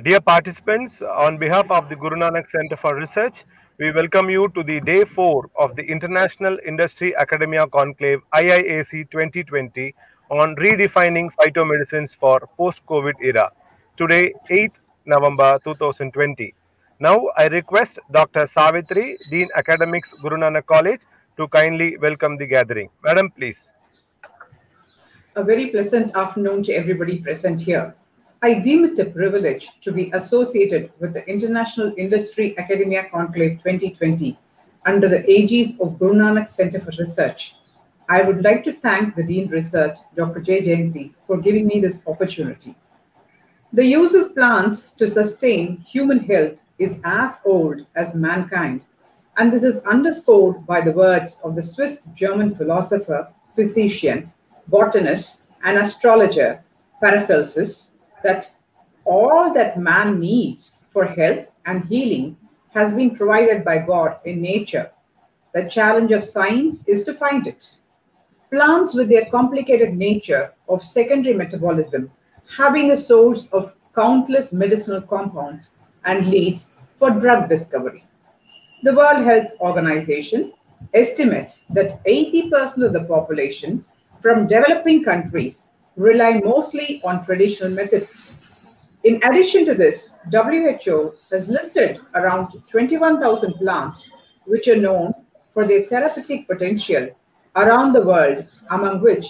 Dear participants, on behalf of the Guru Nanak Center for Research, we welcome you to the day 4 of the International Industry Academia Conclave IIAC 2020 on redefining phytomedicines for post-COVID era. Today, 8th November 2020. Now, I request Dr. Savitri, Dean Academics, Guru Nanak College, to kindly welcome the gathering. Madam, please. A very pleasant afternoon to everybody present here. I deem it a privilege to be associated with the International Industry Academia Conclave 2020 under the aegis of Guru Nanak Center for Research. I would like to thank the Dean Research, Dr. J. Jayanti, for giving me this opportunity. The use of plants to sustain human health is as old as mankind, and this is underscored by the words of the Swiss German philosopher, physician, botanist, and astrologer Paracelsus that all that man needs for health and healing has been provided by God in nature. The challenge of science is to find it. Plants, with their complicated nature of secondary metabolism, have been the source of countless medicinal compounds and leads for drug discovery. The World Health Organization estimates that 80% of the population from developing countries rely mostly on traditional methods. In addition to this, WHO has listed around 21,000 plants which are known for their therapeutic potential around the world, among which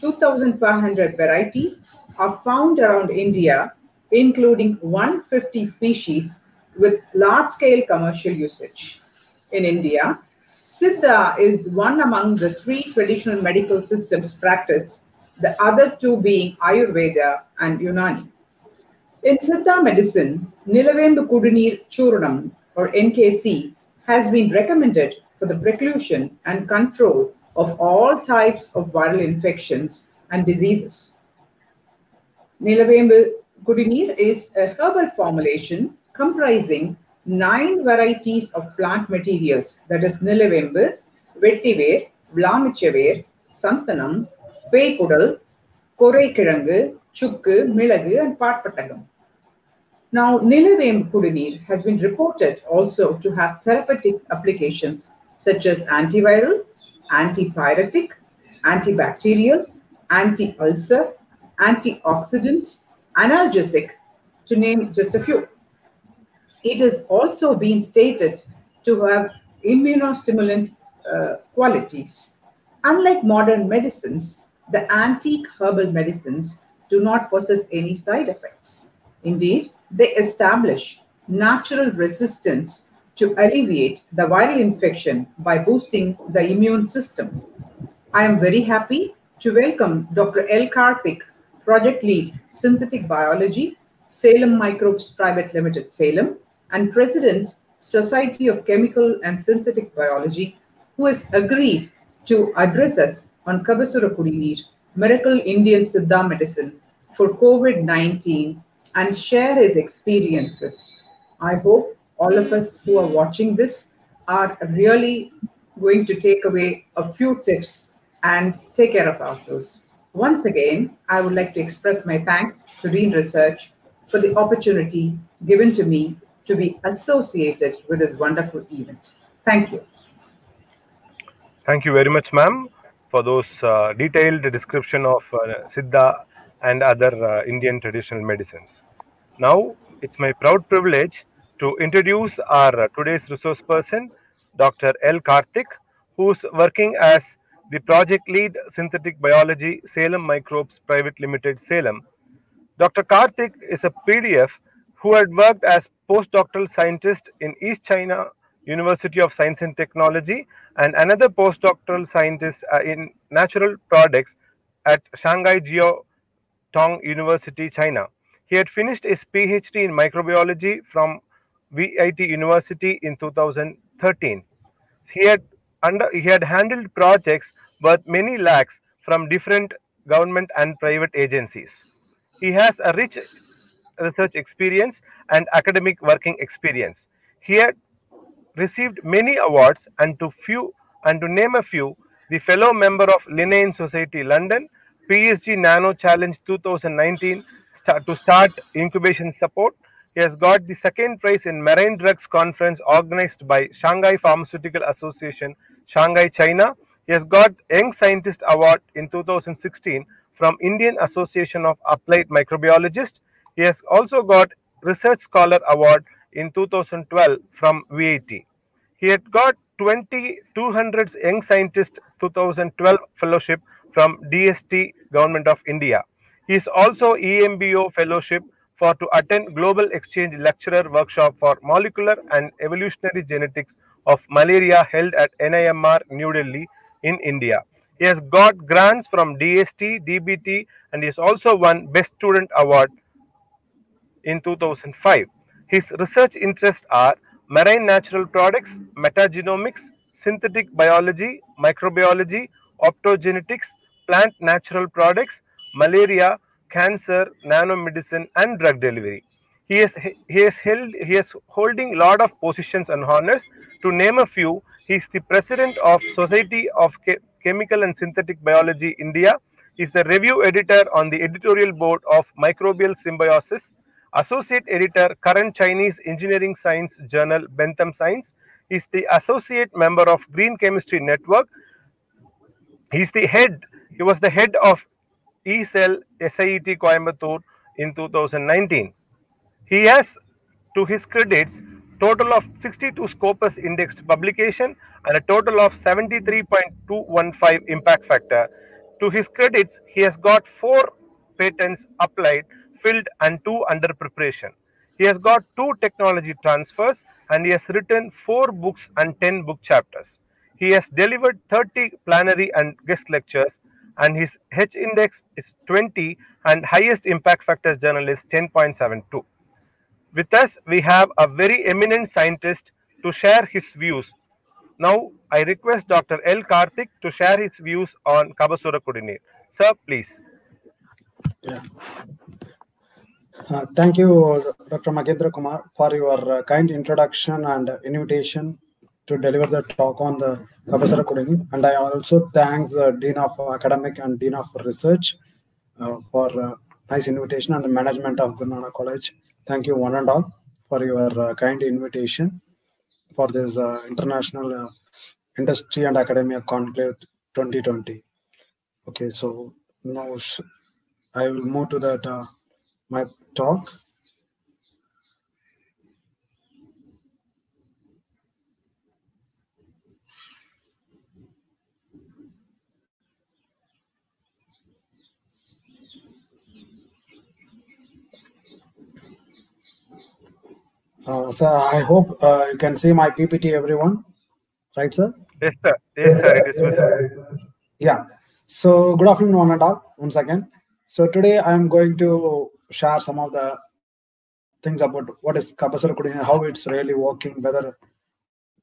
2,500 varieties are found around India, including 150 species with large-scale commercial usage. In India, Siddha is one among the three traditional medical systems practiced, the other two being Ayurveda and Unani. In Siddha medicine, Nilavembu Kuduneer Churnam or NKC has been recommended for the preclusion and control of all types of viral infections and diseases. Nilavembu Kuduneer is a herbal formulation comprising nine varieties of plant materials that is Nilavembu, Vettiver, Vlamichaver, Santanam, Peykudal, Koreikirangu, Chukku, Milagu, and Patpatagam. Now, Nilavem Kuduneer has been reported also to have therapeutic applications such as antiviral, antipyretic, antibacterial, anti-ulcer, antioxidant, analgesic, to name just a few. It has also been stated to have immunostimulant uh, qualities. Unlike modern medicines, the antique herbal medicines do not possess any side effects. Indeed, they establish natural resistance to alleviate the viral infection by boosting the immune system. I am very happy to welcome Dr. L. Karthik, Project Lead, Synthetic Biology, Salem Microbes Private Limited, Salem, and President, Society of Chemical and Synthetic Biology, who has agreed to address us on Kabasura Kudineer, Miracle Indian Siddha Medicine for COVID-19 and share his experiences. I hope all of us who are watching this are really going to take away a few tips and take care of ourselves. Once again, I would like to express my thanks to Dean Research for the opportunity given to me to be associated with this wonderful event. Thank you. Thank you very much, ma'am, for those uh, detailed description of uh, Siddha and other uh, Indian traditional medicines. Now, it's my proud privilege to introduce our today's resource person, Dr. L. Karthik, who's working as the project lead synthetic biology Salem Microbes Private Limited Salem. Dr. Karthik is a PDF who had worked as postdoctoral scientist in East China University of Science and Technology and another postdoctoral scientist uh, in natural products at Shanghai Jiao Tong University, China. He had finished his PhD in microbiology from VIT University in 2013. He had under he had handled projects worth many lakhs from different government and private agencies. He has a rich research experience and academic working experience. He had received many awards and to few and to name a few, the fellow member of Linnean Society London, PSG Nano Challenge 2019 start to start incubation support He has got the second prize in Marine Drugs Conference organized by Shanghai Pharmaceutical Association, Shanghai, China. He has got Young Scientist Award in 2016 from Indian Association of Applied Microbiologists. He has also got Research Scholar Award in 2012 from VIT. He had got 20 200 Young Scientist 2012 Fellowship from DST Government of India. He is also EMBO Fellowship for to attend Global Exchange Lecturer Workshop for Molecular and Evolutionary Genetics of Malaria held at NIMR New Delhi in India. He has got grants from DST, DBT and he has also won Best Student Award in 2005. His research interests are marine natural products, metagenomics, synthetic biology, microbiology, optogenetics, plant natural products, malaria, cancer, nanomedicine, and drug delivery. He is he is held he is holding lot of positions and honors. To name a few, he is the president of Society of Che- Chemical and Synthetic Biology India. He is the review editor on the editorial board of Microbial Symbiosis associate editor current chinese engineering science journal bentham science. Is the associate member of green chemistry network. He's the head he was the head of ecell siet coimbatore in 2019 he has to his credits total of 62 scopus indexed publication and a total of 73.215 impact factor. To his credits he has got four patents applied filled and two under preparation. He has got two technology transfers and he has written four books and 10 book chapters. He has delivered 30 plenary and guest lectures and his H index is 20 and highest impact factors journal is 10.72. With us, we have a very eminent scientist to share his views. Now, I request Dr. L. Karthik to share his views on Kabasura Kudineer. Sir, please. Yeah. Uh, thank you, Dr. Magendra Kumar, for your uh, kind introduction and invitation to deliver the talk on the Kabasara Kudini. And I also thank the Dean of Academic and Dean of Research uh, for nice invitation and the management of Guru College. Thank you one and all for your kind invitation for this International Industry and Academia Conclave 2020. Okay, so now I will move to that uh, my talk. Uh, so I hope uh, you can see my PPT, everyone. Right, sir? Yes, sir. Yes, sir. It is visible. Yeah. So good afternoon, one and all. Once again. So today I am going to share some of the things about what is Kabasara Kudini, how it's really working, whether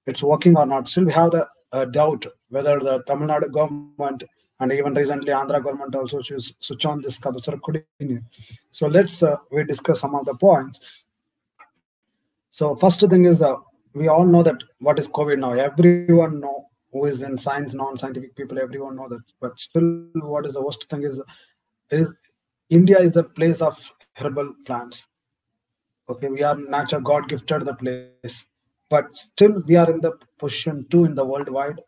it's working or not. Still, we have the uh, doubt whether the Tamil Nadu government and even recently Andhra government also should switch on this Kabasara Kudini. So let's uh, we discuss some of the points. So first thing is uh, we all know that what is COVID now. Everyone know who is in science, non-scientific people, everyone know that. But still, what is the worst thing is is India is the place of herbal plants. Okay, we are natural, God gifted the place, but still we are in the position two in the worldwide,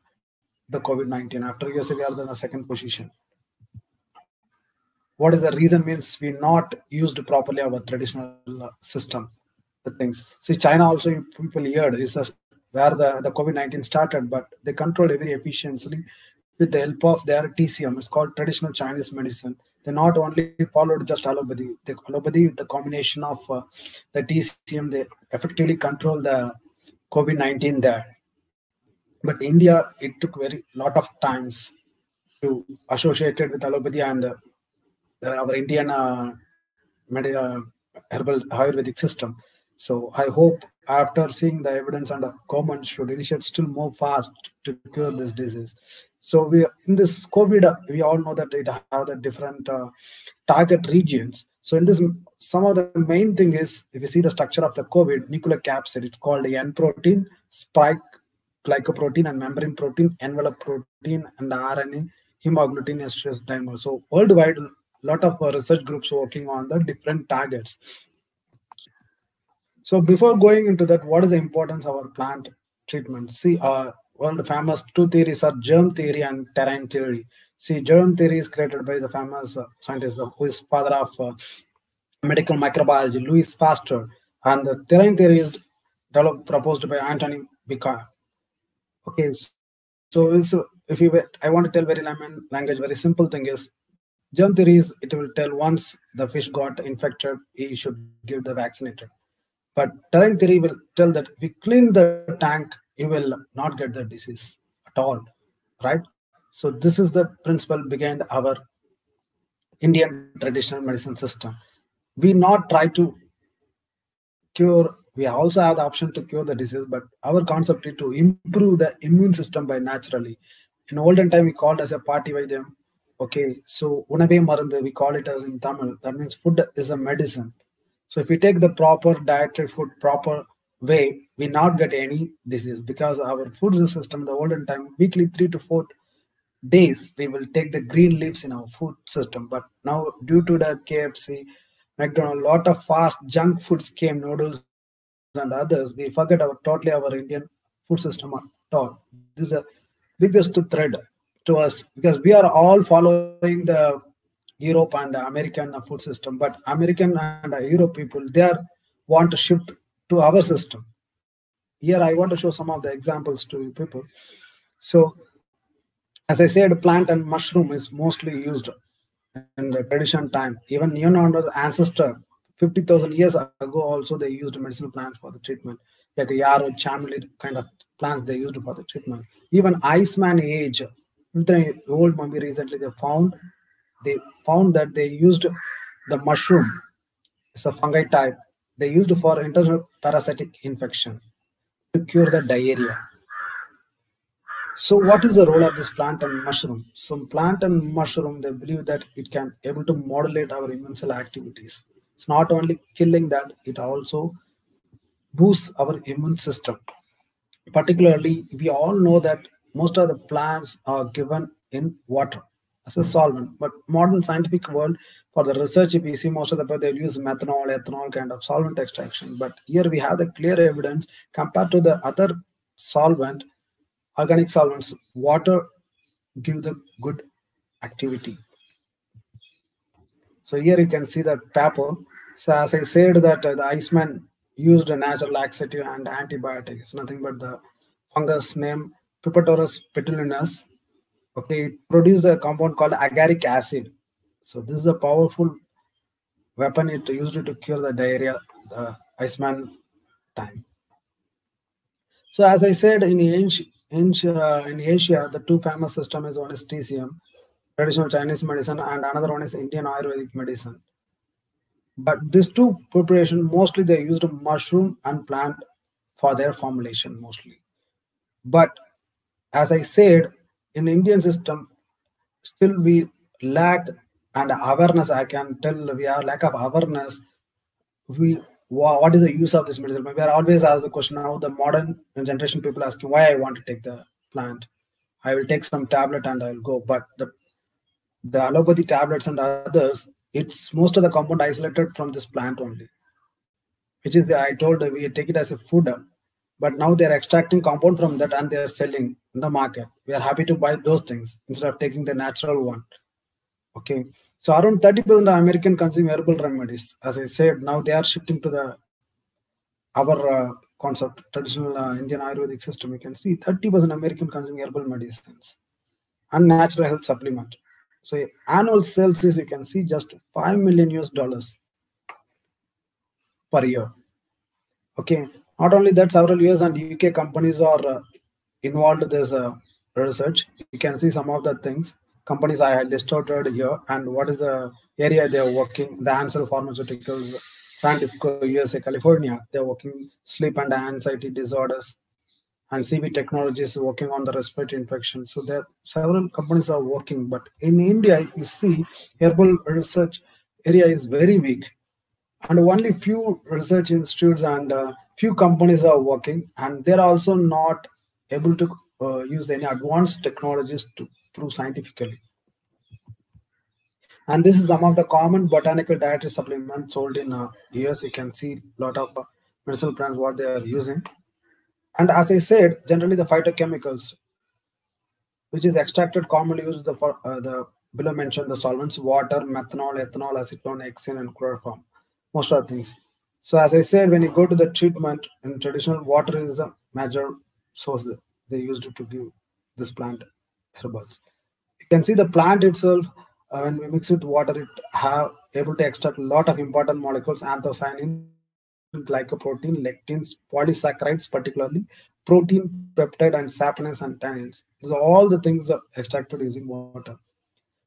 the COVID 19. After USA, we are in the second position. What is the reason? Means we not used properly our traditional uh, system, the things. See, China also, people heard, is where the, the COVID 19 started, but they controlled very efficiently with the help of their TCM. It's called traditional Chinese medicine they not only followed just allopathy. The allopathy with the combination of uh, the TCM, they effectively control the COVID-19 there. But India, it took very lot of times to associate it with allopathy and uh, our Indian uh, uh, herbal Ayurvedic system. So I hope after seeing the evidence and the government should initiate still more fast to cure this disease. So we in this COVID, we all know that it have the different uh, target regions. So in this, some of the main thing is if you see the structure of the COVID nucleocapsid, it's called the N protein, spike glycoprotein, and membrane protein, envelope protein, and the RNA, hemagglutinin esterase dimer. So worldwide, a lot of uh, research groups working on the different targets. So before going into that, what is the importance of our plant treatment? See, uh, world famous two theories are germ theory and terrain theory. See, germ theory is created by the famous uh, scientist uh, who is father of uh, medical microbiology, Louis Pasteur, and the terrain theory is developed proposed by Anthony Becquerel. Okay, so if you, I want to tell very layman language, very simple thing is germ theory is it will tell once the fish got infected, he should give the vaccinated. But terrain theory will tell that if we clean the tank, you will not get the disease at all, right? So this is the principle behind our Indian traditional medicine system. We not try to cure. We also have the option to cure the disease, but our concept is to improve the immune system by naturally. In olden time, we called as a party by them. Okay, so unave marande, we call it as in Tamil. That means food is a medicine. So if we take the proper dietary food, proper way, we not get any disease because our food system, the olden time, weekly three to four days, we will take the green leaves in our food system. But now, due to the KFC, McDonald's, lot of fast junk foods came, noodles and others. We forget our totally our Indian food system at all. This is the biggest thread to us because we are all following the Europe and American food system, but American and Europe people they are want to shift to our system. Here I want to show some of the examples to you people. So, as I said, plant and mushroom is mostly used in the tradition time. Even Neanderthal ancestor, 50,000 years ago, also they used medicinal plants for the treatment, like a yarrow, chamomile kind of plants they used for the treatment. Even Iceman age, the old mummy recently they found they found that they used the mushroom. It's a fungi type. They used for internal parasitic infection to cure the diarrhea. So what is the role of this plant and mushroom? So plant and mushroom they believe that it can able to modulate our immune cell activities. It's not only killing that it also boosts our immune system. Particularly we all know that most of the plants are given in water as a solvent. But modern scientific world, for the research, if you see most of the they use methanol, ethanol kind of solvent extraction. But here we have the clear evidence compared to the other solvent, organic solvents, water give the good activity. So here you can see that paper. So as I said that uh, the Iceman used a natural laxative and antibiotic. It's nothing but the fungus name Piptoporus betulinus. Okay, it produces a compound called agaric acid. So this is a powerful weapon. It used to cure the diarrhea, the Iceman time. So as I said, in in, uh, in Asia, the two famous systems is one is TCM, traditional Chinese medicine, and another one is Indian Ayurvedic medicine. But these two preparation mostly they used mushroom and plant for their formulation mostly. But as I said, in Indian system, still we lack and awareness. I can tell we are lack of awareness. We what is the use of this medicine? We are always asked the question now. The modern generation people asking why I want to take the plant. I will take some tablet and I'll go. But the the allopathy tablets and others, it's most of the compound isolated from this plant only, which is I told we take it as a food but now they're extracting compound from that and they're selling in the market we are happy to buy those things instead of taking the natural one. Okay. So around 30 percent of american consume herbal remedies. As i said now they are shifting to the our uh, concept traditional uh, indian ayurvedic system. You can see 30 percent american consume herbal medicines and natural health supplement. So annual sales is you can see just 5 million us dollars per year. Okay. Not only that, several US and UK companies are uh, involved in this uh, research. You can see some of the things. Companies I have listed here and what is the area they are working. The Ansel Pharmaceuticals, San Francisco, USA, California. They're working sleep and anxiety disorders. And CB Technologies working on the respiratory infection. So there are several companies are working. But in India, you see herbal research area is very weak. And only few research institutes and uh, few companies are working and they're also not able to uh, use any advanced technologies to prove scientifically and this is some of the common botanical dietary supplements sold in uh, us you can see a lot of uh, medicinal plants what they are using. And as I said, generally the phytochemicals, which is extracted commonly used the for uh, the below mentioned the solvents water, methanol, ethanol, acetone, hexane, and chloroform, most of the things. So as I said, when you go to the treatment in traditional water is a major source that they used to give this plant herbals. You can see the plant itself uh, when we mix it with water, it have able to extract a lot of important molecules, anthocyanin, glycoprotein, lectins, polysaccharides, particularly protein, peptide, and saponins and tannins. These are all the things are extracted using water.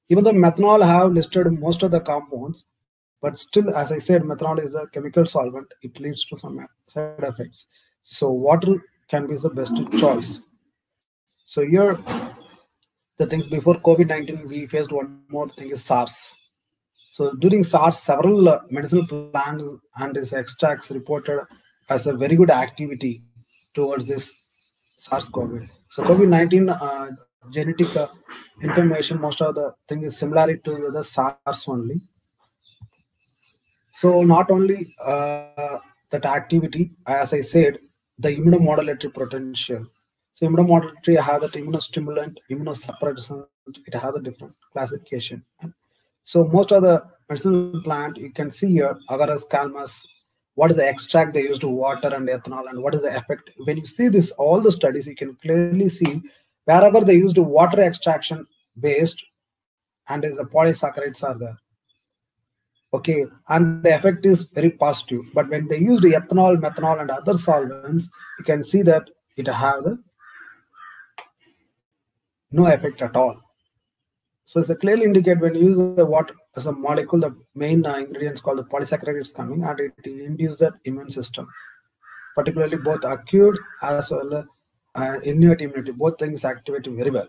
Even though methanol have listed most of the compounds, but still, as I said, methanol is a chemical solvent. It leads to some side effects. So water can be the best choice. So here, the things before COVID-19, we faced one more thing is SARS. So during SARS, several uh, medicinal plants and its extracts reported as a very good activity towards this SARS-CoV. So COVID-19 uh, genetic uh, information, most of the thing is similar to the SARS only. So not only uh, that activity, as I said, the immunomodulatory potential. So immunomodulatory have that immunostimulant, immunosuppressant, it has a different classification. So most of the medicinal plant you can see here, Acorus calamus, what is the extract they use to water and ethanol and what is the effect. When you see this, all the studies, you can clearly see wherever they used water extraction based and the polysaccharides are there. Okay, and the effect is very positive. But when they used ethanol, methanol, and other solvents, you can see that it have the no effect at all. So it's a clearly indicate when you use the water as a molecule, the main uh, ingredients called the polysaccharide is coming and it induces the immune system, particularly both acute as well as uh, innate immunity. Both things activating very well.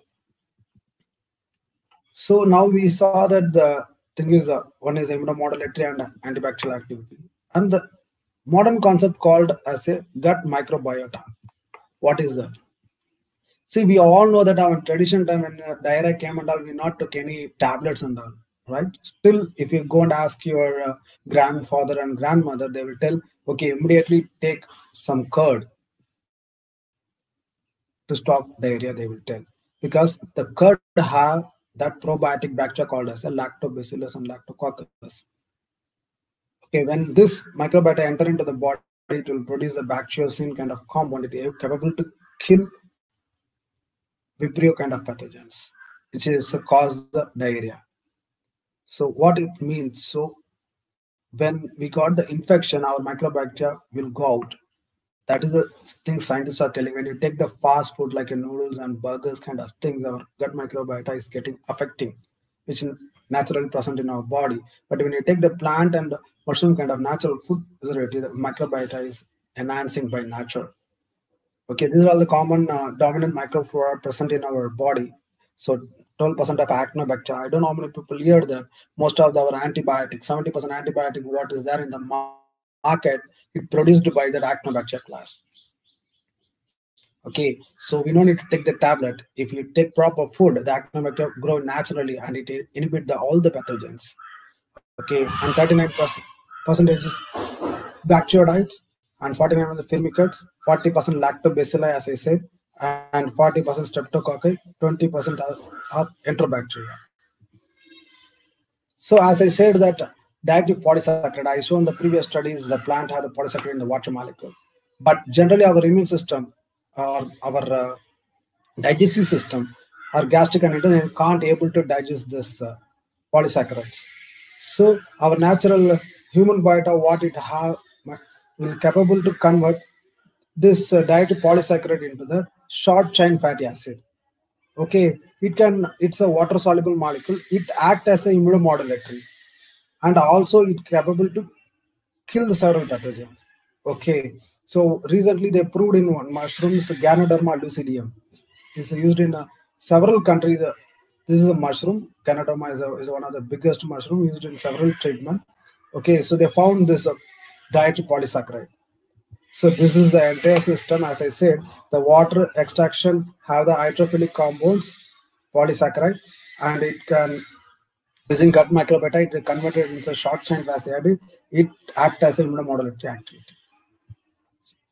So now we saw that the thing is uh, one is immunomodulatory and antibacterial activity, and the modern concept called as a gut microbiota. What is that? See, we all know that our tradition time when uh, diarrhea came and all, we not took any tablets and all, right? Still, if you go and ask your uh, grandfather and grandmother, they will tell, okay, immediately take some curd to stop diarrhea, they will tell. Because the curd have that probiotic bacteria called as a lactobacillus and lactococcus. Okay, when this microbiota enter into the body, it will produce a bacteriocin kind of compound. It is capable to kill Vibrio kind of pathogens, which is uh, cause the diarrhea. So what it means, so when we got the infection, our microbacteria will go out. That is the thing scientists are telling. When you take the fast food like noodles and burgers kind of things, our gut microbiota is getting affecting, which is naturally present in our body. But when you take the plant and mushroom kind of natural food, the microbiota is enhancing by nature. Okay, these are all the common uh, dominant microflora present in our body. So 12% of actinobacteria. I don't know how many people hear that most of our antibiotics, 70% antibiotic, what is there in the market, it produced by that actinobacteria class. Okay, so we don't need to take the tablet. If you take proper food, the actinobacteria grow naturally and it inhibit the, all the pathogens. Okay, and 39% percentage is bacteroides and 49 of the firmicutes, 40% lactobacilli, as I said, and 40% streptococci, 20% are, enterobacteria. So as I said that dietary polysaccharide, I saw in the previous studies the plant had the polysaccharide in the water molecule. But generally our immune system or our uh, digestive system, our gastric and intestinal can't able to digest this uh, polysaccharides. So our natural human biota, what it have will capable to convert this uh, dietary polysaccharide into the short chain fatty acid. Okay? It can it's a water soluble molecule. It act as a immunomodulatory and also it capable to kill the several pathogens. Okay? So recently they proved in one mushrooms ganoderma lucidum is used in uh, several countries. Uh, this is a mushroom. Ganoderma is, a, is one of the biggest mushroom used in several treatment. Okay? So they found this uh, dietary polysaccharide. So this is the entire system. As I said, the water extraction have the hydrophilic compounds, polysaccharide, and it can using gut microbiota, it converted into short chain fatty acid. It act as a immunomodulatory activity.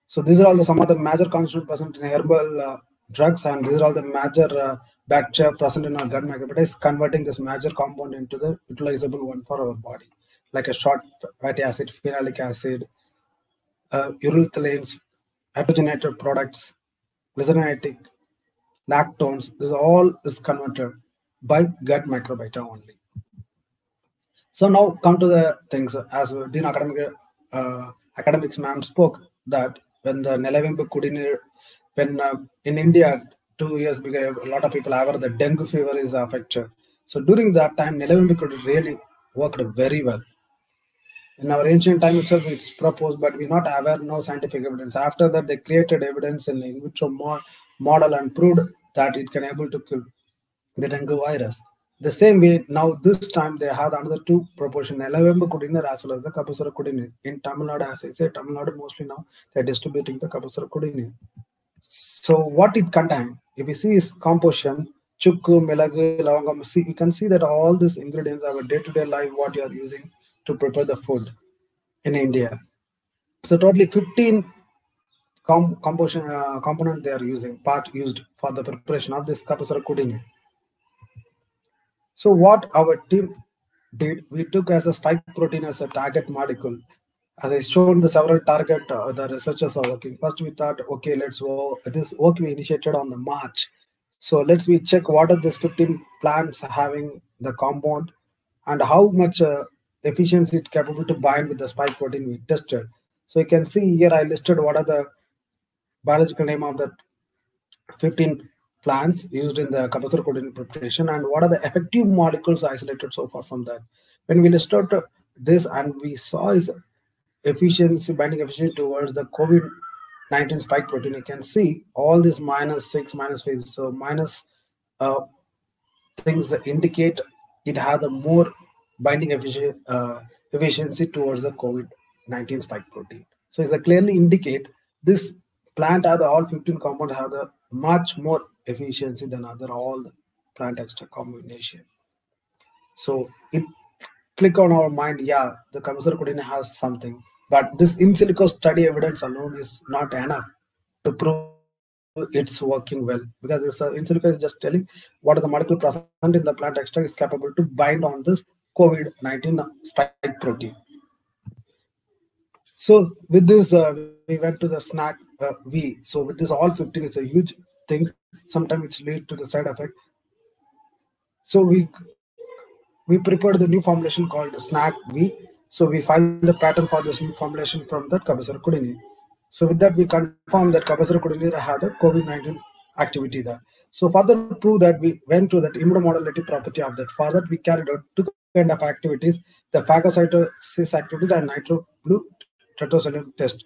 So these are all the some of the major constituents present in herbal uh, drugs, and these are all the major uh, bacteria present in our gut microbiota is converting this major compound into the utilizable one for our body, like a short fatty acid, phenolic acid, uh, hydrogenated products, glycinatic, lactones. This all is converted by gut microbiota only. So now come to the things as Dean Academic uh, Academics ma'am spoke that when the Nelavimbu Kudinir, when uh, in India two years ago, a lot of people have the dengue fever is affected. So during that time, Nelavimbu could really worked very well. In our ancient time itself, it's proposed, but we're not aware, no scientific evidence. After that, they created evidence in in vitro mo- model and proved that it can able to kill the dengue virus. The same way, now this time they have another two proportion, Nelavembu Kudinir as well as the Kapasara Kudinir. In Tamil Nadu, as I say, Tamil Nadu mostly now they're distributing the Kapasara Kudinir. So what it contains, if you see its composition, chukku, melagu, lavangam, see, you can see that all these ingredients a day-to-day life what you are using to prepare the food in India. So totally 15 com- composition uh, component they are using, part used for the preparation of this Kapasara Kudinir. So what our team did, we took as a spike protein as a target molecule. As I shown the several target, uh, the researchers are working. First, we thought, okay, let's go. This work we initiated on the March. So let's we check what are these 15 plants having the compound and how much uh, efficiency it capable to bind with the spike protein we tested. So you can see here I listed what are the biological name of the 15 plants used in the Kapasar Kudineer preparation and what are the effective molecules isolated so far from that. When we listed this and we saw is efficiency, binding efficiency towards the COVID-19 spike protein, you can see all these minus six, minus five. So minus uh, things indicate it had a more binding uh, efficiency towards the COVID-19 spike protein. So it's a clearly indicate this plant are the all 15 compounds have the much more efficiency than other all plant extract combination. So it click on our mind, yeah, the Kapasar Kudineer has something, but this in silico study evidence alone is not enough to prove it's working well because this uh, in silico is just telling what are the molecule present in the plant extract is capable to bind on this COVID-19 spike protein. So with this, uh, we went to the snack uh, V. So with this, all 15 is a huge thing. Sometimes it's lead to the side effect. So we we prepared the new formulation called snack V. So we filed the pattern for this new formulation from the Kabasar Kudini. So with that, we confirm that Kabasar Kudini had the COVID-19 activity there. So further prove that we went to that immunomodulative property of that. For that, we carried out two kind of activities, the phagocytosis activities and nitro blue test.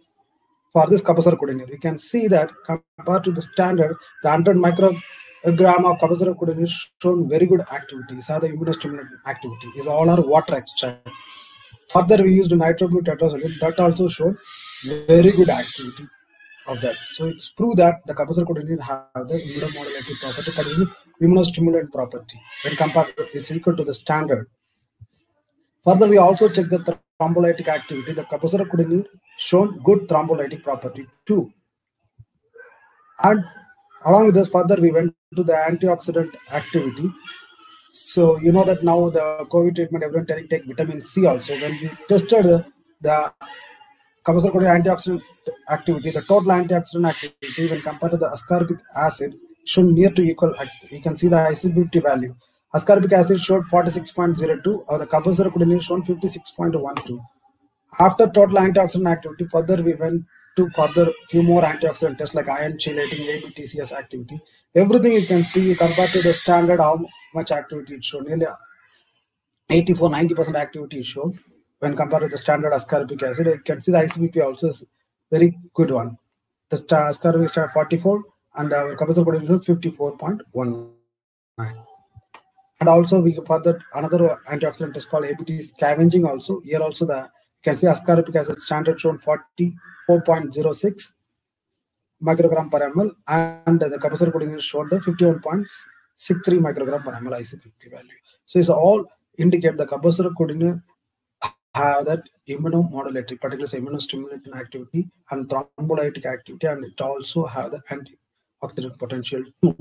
For this Kudinir, we can see that compared to the standard, the 100 microgram of Kapasar Kudinir shown very good activity. These are the immunostimulant activity. Is all our water extract. Further, we used nitroblue that also showed very good activity of that. So it's proved that the Kudinir have the immunomodulative property, is immunostimulant property. When compared, it's equal to the standard. Further, we also check the thrombolytic activity. The Kapasara Kudinir shown good thrombolytic property too. And along with this, further we went to the antioxidant activity. So you know that now the COVID treatment, everyone telling take vitamin C also. When we tested the, the antioxidant activity, the total antioxidant activity when compared to the ascorbic acid shown near to equal. You can see the IC50 value. Ascorbic acid showed 46.02 or the Kudinir shown 56.12. After total antioxidant activity, further we went to further few more antioxidant tests like ion chelating, ABTCS activity. Everything you can see compared to the standard how much activity it showed. Nearly 84 90% activity is shown when compared to the standard ascorbic acid. You can see the ICBP also is very good one. The ascorbic is 44 and the Kapasara Kudinir 54.19 and also we further another antioxidant test called ABT scavenging also here also the you can see ascorbic acid standard shown 44.06 microgram per ml and the Kapasar Kudinir shown the 51.63 microgram per ml IC50 value. So it's all indicate the Kudinir have that immunomodulatory, particularly immunostimulating activity and thrombolytic activity, and it also have the antioxidant potential too.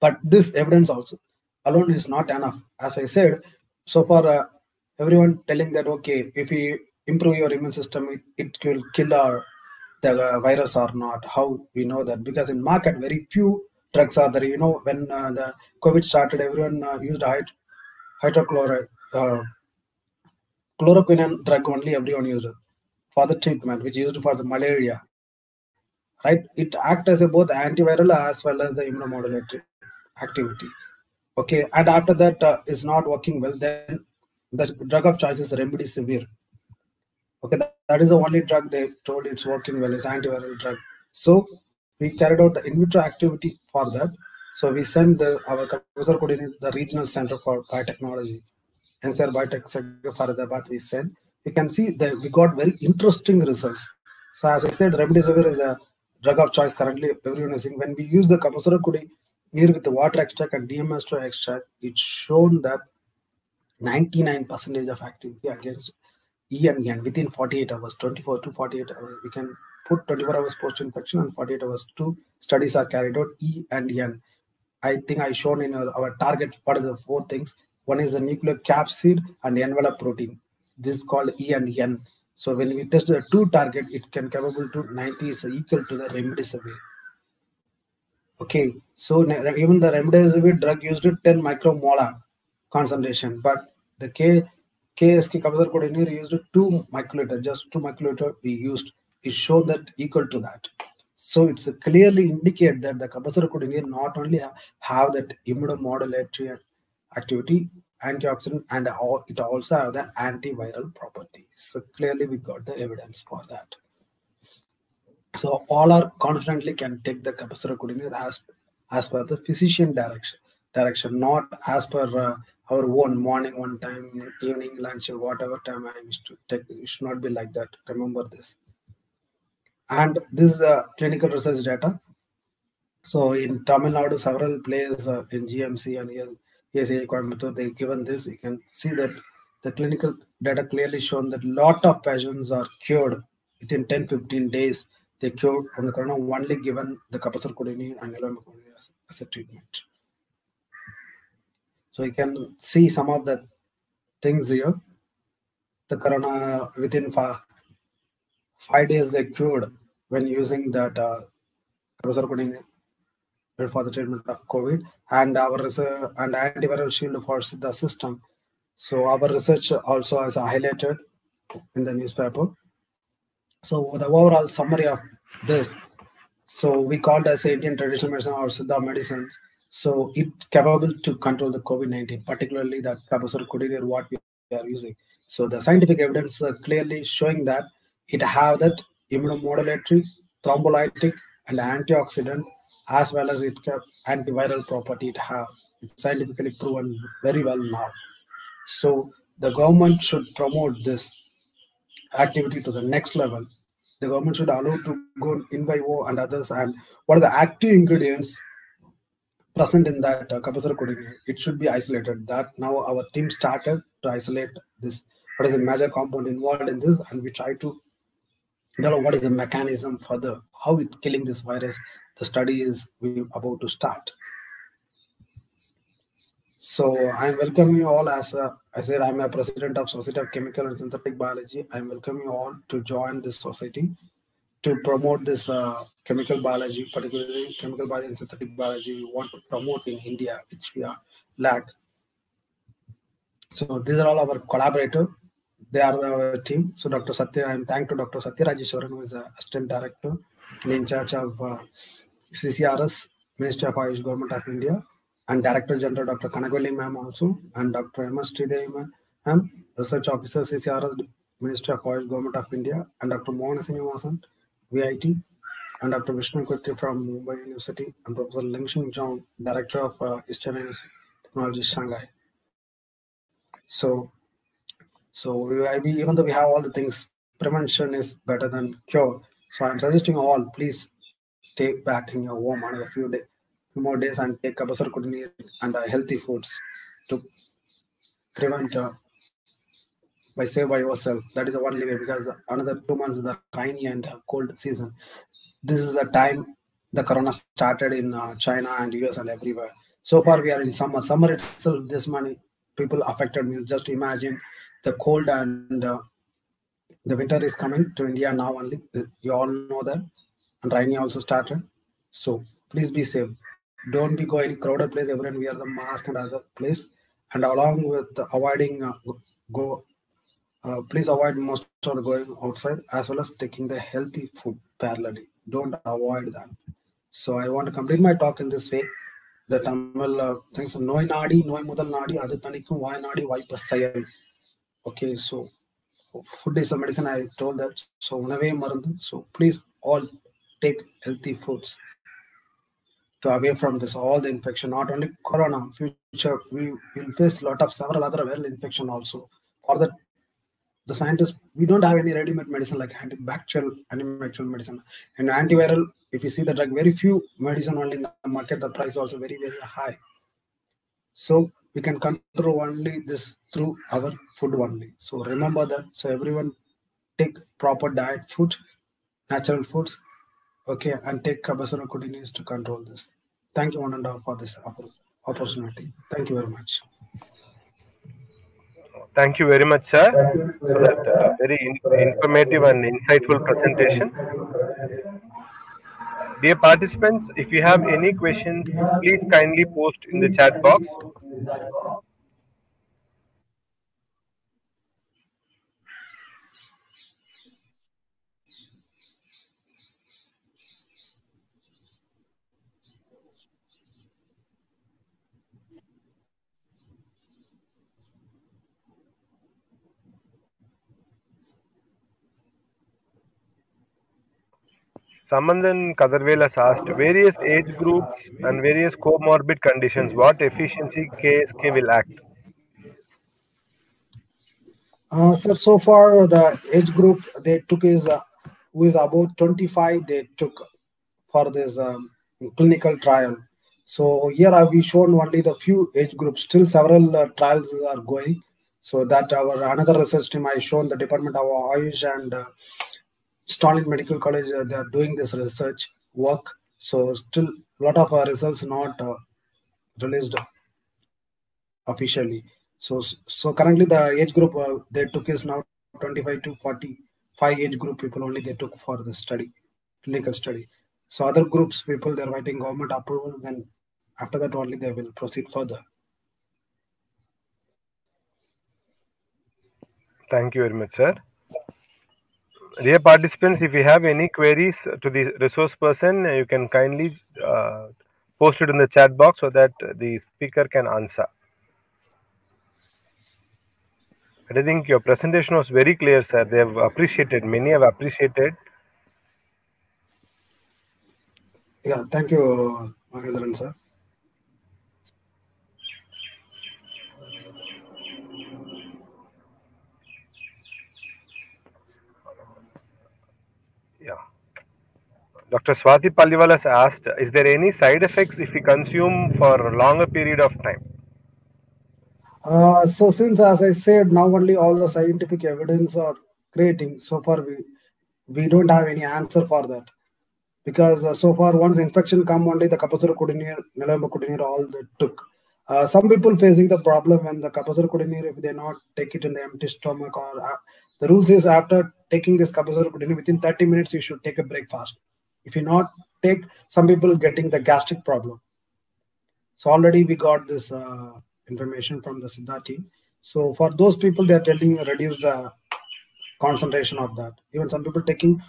But this evidence also alone is not enough. As I said, so far uh, everyone telling that okay, if we improve your immune system, it, it will kill our the uh, virus or not. How we know that? Because in market, very few drugs are there. You know, when uh, the COVID started, everyone uh, used hyd- hydrochloride, uh, chloroquine drug only. Everyone used for the treatment, which used for the malaria. Right? It acts as a both antiviral as well as the immunomodulatory activity. Okay, and after that uh, is not working well, then the drug of choice is remdesivir. Okay, that, that is the only drug they told it's working well, is antiviral drug. So we carried out the in vitro activity for that. So we sent the, our professor coordinator the regional center for biotechnology, NCR Biotech Center Faridabad. We sent. You can see that we got very interesting results. So as I said, remdesivir is a drug of choice currently everyone is using. When we use the Kapasura here with the water extract and DMSO extract, it's shown that 99% of activity against E and N within 48 hours, 24 to 48 hours. We can put 24 hours post-infection and 48 hours. Two studies are carried out, E and N. I think I shown in our, our target, what is the four things? One is the nuclear capsid and envelope protein. This is called E and N. So when we test the two target, it can capable to 90 is equal to the remdesivir. Okay, so even the remdesivir drug used 10 micromolar concentration, but the K KSK coordinator used 2 microliter, just 2 microliter we used. It shown that equal to that. So it's clearly indicate that the Kabazar Kudineer not only have, have that immunomodulatory activity, antioxidant, and it also have the antiviral properties. So clearly we got the evidence for that. So all are confidently can take the Kapasara Kudineer as as per the physician direction direction, not as per uh, our own morning one time, evening lunch, or whatever time I wish to take. It should not be like that. Remember this. And this is the clinical research data. So in Tamil Nadu, several places uh, in GMC and ESI Coimbatore, they given this. You can see that the clinical data clearly shown that lot of patients are cured within 10-15 days they cured from the corona only given the Kodini and Elomeconine as, as a treatment. So you can see some of the things here. The corona within five, days they cured when using that uh, Kapasar for the treatment of COVID and our research and antiviral shield for the system. So our research also has highlighted in the newspaper. So the overall summary of this, so we called as Indian traditional medicine or Siddha medicines. So it capable to control the COVID-19, particularly that Kapasar Kudineer, what we are using. So the scientific evidence clearly showing that it have that immunomodulatory, thrombolytic, and antioxidant, as well as it antiviral property it have. It's scientifically proven very well now. So the government should promote this activity to the next level. The government should allow to go in vivo and others. And what are the active ingredients present in that uh, coordinate? It should be isolated. That now our team started to isolate this. What is the major compound involved in this? And we try to know what is the mechanism for the how it killing this virus. The study is we about to start. So I'm welcoming you all as a, I said I'm a president of Society of Chemical and Synthetic Biology. I'm welcoming you all to join this society to promote this uh, chemical biology, particularly chemical biology and synthetic biology. We want to promote in India, which we are lack. So these are all our collaborators. They are our team. So Dr. Satya, I'm thank to Dr. Satya Rajeshwaran, who is the assistant director in charge of uh, CCRS, Ministry of Ayush Government of India and Director General Dr. Kanakavalli ma'am also, and Dr. M. S. Tridevi ma'am, Research Officer CCRS, Ministry of Oil Government of India, and Dr. Mohan Srinivasan, VIT, and Dr. Vishnu Kutri from Mumbai University, and Professor Ling Shing Zhong, Director of uh, Eastern University Technology, Shanghai. So, so we, even though we have all the things, prevention is better than cure. So I'm suggesting all, please stay back in your home another few days few more days and take a Kabasar Kudineer and uh, healthy foods to prevent uh, by save by yourself. That is the only way because another two months is the rainy and uh, cold season. This is the time the corona started in uh, China and US and everywhere. So far we are in summer. Summer itself, this many people affected me. Just imagine the cold and uh, the winter is coming to India now only. You all know that. And rainy also started. So please be safe don't be going crowded place everyone wear the mask and other place. And along with avoiding uh, go uh, please avoid most of going outside as well as taking the healthy food parallelly. Don't avoid that. So i want to complete my talk in this way. The tamil uh, things Noi nadi noi mudal nadi adu kum, vaay nadi vaay pasayal okay so food is a medicine i told that. So unave marundu. So please all take healthy foods to away from this all the infection not only corona future we will face a lot of several other viral infection also. For that the scientists we don't have any ready-made medicine like antibacterial antibacterial medicine. And antiviral if you see the drug very few medicine only in the market the price also very very high. So we can control only this through our food only. So remember that so everyone take proper diet food natural foods okay and take kabasura kudineer to control this thank you one and all for this opportunity thank you very much Thank you very much, sir, for that uh, very in informative and insightful presentation. Dear participants, if you have any questions, please kindly post in the chat box. Samandan Kadarvel asked various age groups and various comorbid conditions. What efficiency KSK will act? Uh, sir, so far the age group they took is uh, who is about 25. They took for this um, clinical trial. So here I've shown only the few age groups. Still several uh, trials are going. So that our another research team I shown the Department of Ayush and uh, Stanley Medical College, uh, they are doing this research work. So still a lot of our results not uh, released officially. So so currently the age group uh, they took is now 25 to 45 age group people only they took for the study, clinical study. So other groups people they're waiting government approval. Then after that only they will proceed further. Thank you very much, sir. Dear participants, if you have any queries to the resource person, you can kindly uh, post it in the chat box so that the speaker can answer. And I think your presentation was very clear, sir. They have appreciated, many have appreciated. Yeah, thank you, Mahendran, sir. Yeah. Dr. Swati Paliwal has asked, is there any side effects if we consume for a longer period of time? Uh, so since, as I said, now only all the scientific evidence are creating, so far we we don't have any answer for that. Because uh, so far, once infection come, only the Nilamba Kudineer, all they took. Uh, some people facing the problem when the Kapasura Kudineer, if they not take it in the empty stomach or uh, the rules is after taking this Kudineer, within 30 minutes, you should take a breakfast. If you not take, some people getting the gastric problem. So already we got this uh, information from the Siddha team. So for those people, they are telling reduce the concentration of that. Even some people taking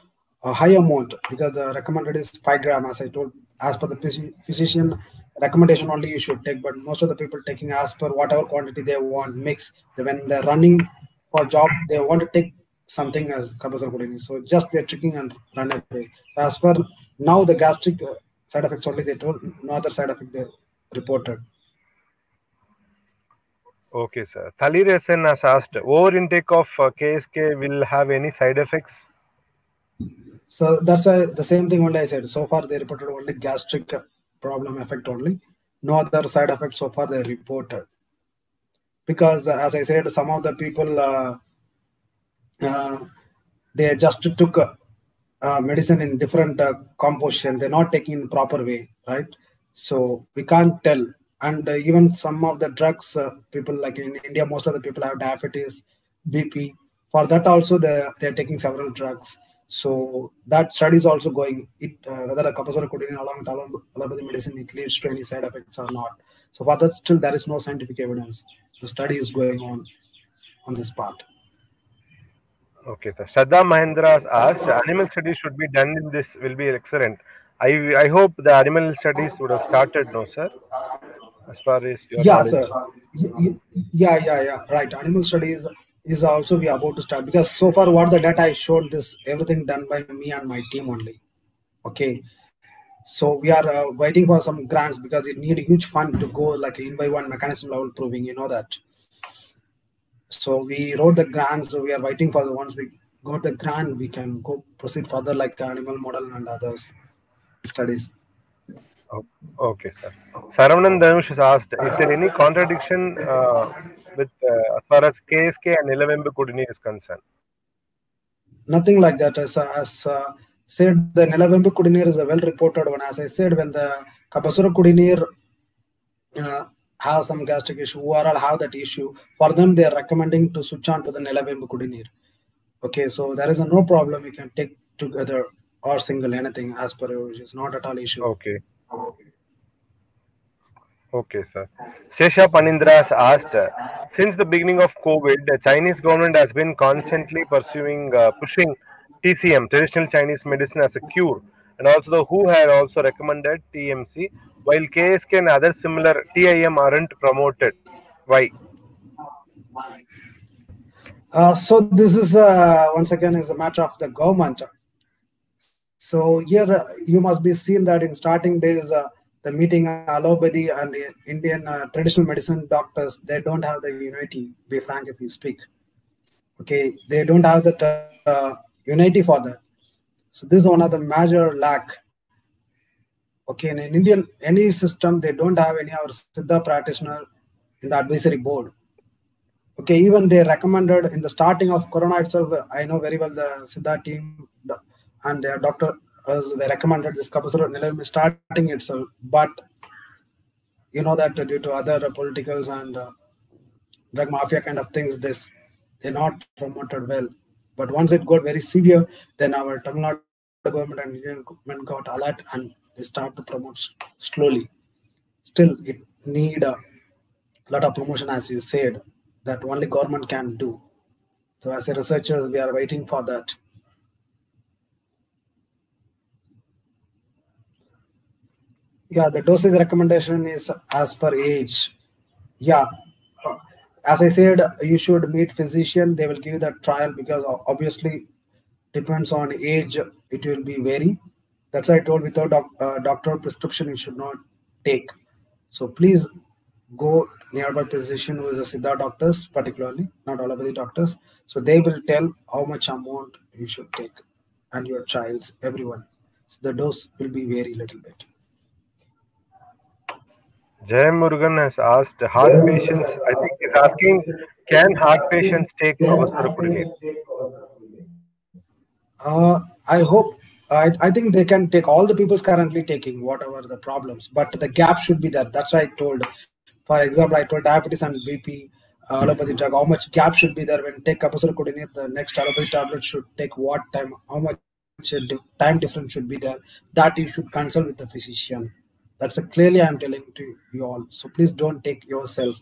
a high amount because the recommended is five gram, as I told, as per the physician recommendation only you should take. But most of the people taking as per whatever quantity they want mix. When they're running for job, they want to take something as Kabasar So just they're tricking and run away. As per now, the gastric uh, side effects only they told, no other side effect they reported. Okay, sir. Thalir Hasan has asked, over intake of uh, KSK will have any side effects? So that's a, the same thing only I said. So far they reported only gastric problem effect only. No other side effects so far they reported. Because uh, as I said, some of the people uh, uh, they just took uh, uh, medicine in different uh, composition. They're not taking in proper way, right? So we can't tell. And uh, even some of the drugs, uh, people like in India, most of the people have diabetes, BP. For that also, they they're taking several drugs. So that study is also going. It uh, whether a capsaicin along with allopathy medicine it leads to any side effects or not. So for that, still there is no scientific evidence. The study is going on on this part. Okay, sir. Shraddha Mahendra has asked, animal studies should be done in this will be excellent. I I hope the animal studies would have started, no, sir? As far as your yeah sir yeah yeah yeah right animal studies is also we are about to start because so far what the data i showed this everything done by me and my team only okay so we are uh, waiting for some grants because it need a huge fund to go like in by one mechanism level proving you know that so we wrote the grant so we are waiting for the once we got the grant we can go proceed further like the animal model and others studies Oh, okay, sir. Saravanan Dhanush has asked, is there any contradiction uh, with uh, as far as KSK and Nilavembu Kudineer is concerned? nothing like that. As, as uh, said, the Nilavembu Kudineer is a well reported one. As I said, when the Kapasura Kudineer uh, have some gastric issue, who are all have that issue, for them they are recommending to switch on to the Nilavembu Kudineer. Okay, so there is a no problem. You can take together or single anything as per your wishes. Not at all issue. Okay. Okay, sir. Shesha Panindra has asked, since the beginning of COVID, the Chinese government has been constantly pursuing, uh, pushing TCM, traditional Chinese medicine, as a cure, and also the WHO had also recommended TMC, while KSK and other similar TIM aren't promoted. Why? Uh, so this is uh, once again is a matter of the government. So here uh, you must be seen that in starting days, uh, the meeting allopathy and the Indian uh, traditional medicine doctors they don't have the unity. Be frank, if you speak, okay, they don't have the uh, unity for that. So this is one of the major lack. Okay, in an Indian any system, they don't have any our Siddha practitioner in the advisory board. Okay even they recommended in the starting of corona itself i know very well the siddha team and their doctor as they recommended this kapasura nilavembu starting itself but you know that due to other politicals and uh, drug mafia kind of things this they're not promoted well. But once it got very severe then our tamil nadu government and indian government got alert and they start to promote slowly still it need a lot of promotion as you said that only government can do. So as a researchers, we are waiting for that. Yeah, the dosage recommendation is as per age. Yeah, uh, as I said, you should meet physician. They will give the trial because obviously depends on age. It will be vary. That's why I told without doc, uh, doctor prescription you should not take. So please go nearby physician who is a Siddha doctors, particularly not all of the doctors. So they will tell how much amount you should take, and your child's everyone. So the dose will be vary little bit. Jay Murugan has asked, heart patients, I think he's asking, can heart patients take Kavasura Uh, I hope. I, I think they can take all the people's currently taking whatever the problems, but the gap should be there. That's why I told. For example, I told diabetes and BP, uh, allopathy drug, how much gap should be there when take coordinate. The next allopathy tablet should take what time, how much time difference should be there. That you should consult with the physician. That's a clearly I'm telling to you all. So please don't take yourself.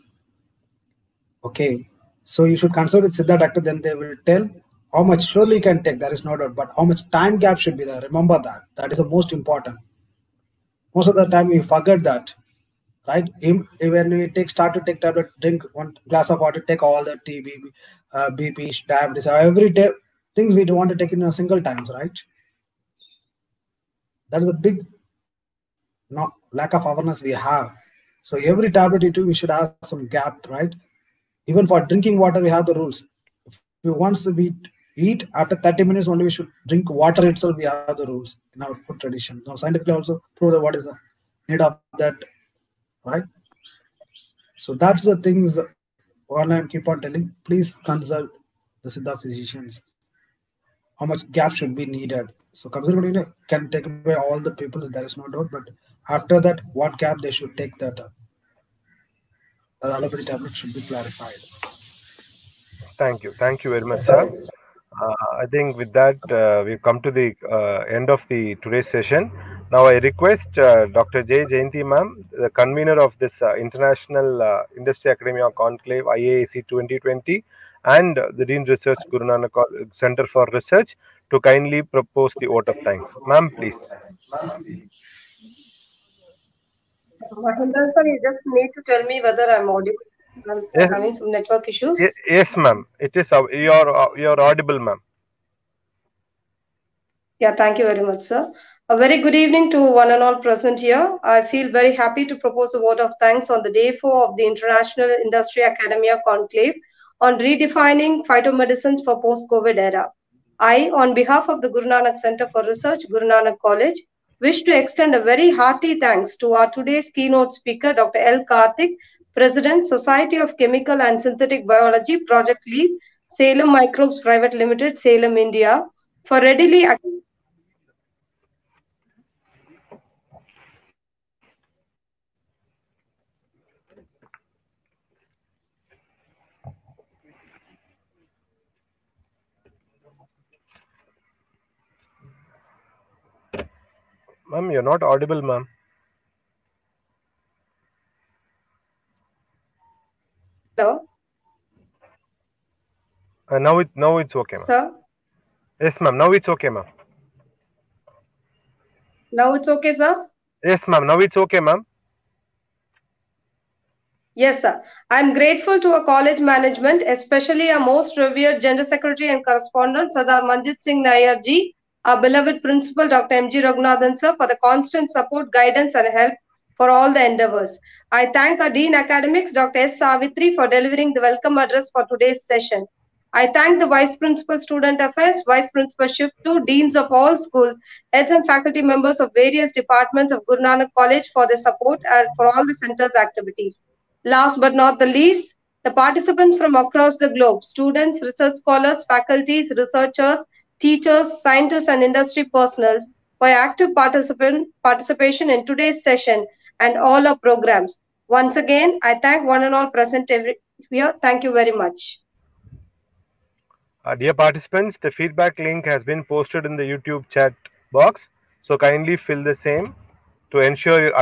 Okay. So you should consult with Siddha doctor, then they will tell how much surely you can take, there is no doubt, but how much time gap should be there. Remember that. That is the most important. Most of the time we forget that. Right? When we take start to take tablet, drink one glass of water, take all the TB, uh, BP, diabetes, every day things we don't want to take in a single times, right? That is a big no, lack of awareness we have. So every tablet you do, we should have some gap, right? Even for drinking water, we have the rules. If we once we eat after 30 minutes only, we should drink water itself. We have the rules in our food tradition. Now, scientifically also prove what is the need of that, right? So that's the things one I keep on telling. Please consult the Siddha physicians how much gap should be needed. So know, can take away all the people, there is no doubt. But after that, what gap they should take that uh, allopathy tablet should be clarified. Thank you. Thank you very much, sir. Uh, I think with that, uh, we've come to the uh, end of the today's session. Now, I request uh, Dr. J. Jayanti ma'am, the convener of this uh, International uh, Industry Academia Conclave IIAC 2020 and the Dean Research Guru Nanak Center for Research to kindly propose the vote of thanks. Ma'am, please. Mahendra sir, you just need to tell me whether I'm audible. I'm Yes. having some network issues. Yes, ma'am. It is uh, you're uh, you're audible, ma'am. Yeah, thank you very much, sir. A very good evening to one and all present here. I feel very happy to propose a vote of thanks on the day four of the International Industry Academia Conclave on redefining phytomedicines for post-COVID era. I, on behalf of the Guru Nanak Center for Research, Guru Nanak College, wish to extend a very hearty thanks to our today's keynote speaker, Dr. L. Karthik, President, Society of Chemical and Synthetic Biology, Project Lead, Salem Microbes Private Limited, Salem, India, for readily Ma'am, you're not audible, ma'am. Hello, Uh, now it now it's okay, ma'am. sir. Yes, ma'am. Now it's okay, ma'am. Now it's okay, sir. Yes, ma'am. Now it's okay, ma'am. Yes, sir. I'm grateful to our college management, especially our most revered General Secretary and Correspondent, Sardar Manjit Singh Nayar ji, our beloved Principal, Dr. M.G. Raghunathan, sir, for the constant support, guidance, and help for all the endeavors. I thank our Dean Academics, Dr. S. Savitri, for delivering the welcome address for today's session. I thank the Vice Principal Student Affairs, Vice Principalship, two Deans of all schools, heads and faculty members of various departments of Guru Nanak College for their support and for all the center's activities. Last but not the least, the participants from across the globe, students, research scholars, faculties, researchers, teachers, scientists, and industry personals for active participant, participation in today's session and all our programs. Once again, I thank one and all present every, here. Thank you very much. Uh, dear participants, the feedback link has been posted in the YouTube chat box. So kindly fill the same to ensure your